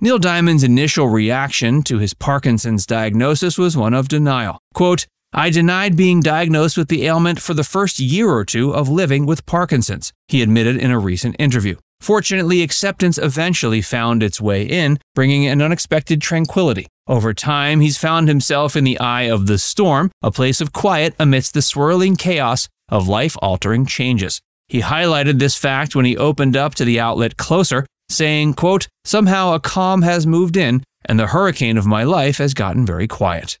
Neil Diamond's initial reaction to his Parkinson's diagnosis was one of denial. Quote, I denied being diagnosed with the ailment for the first year or two of living with Parkinson's, he admitted in a recent interview. Fortunately, acceptance eventually found its way in, bringing an unexpected tranquility. Over time, he's found himself in the eye of the storm, a place of quiet amidst the swirling chaos of life altering changes. He highlighted this fact when he opened up to the outlet Closer, saying, quote, Somehow a calm has moved in, and the hurricane of my life has gotten very quiet.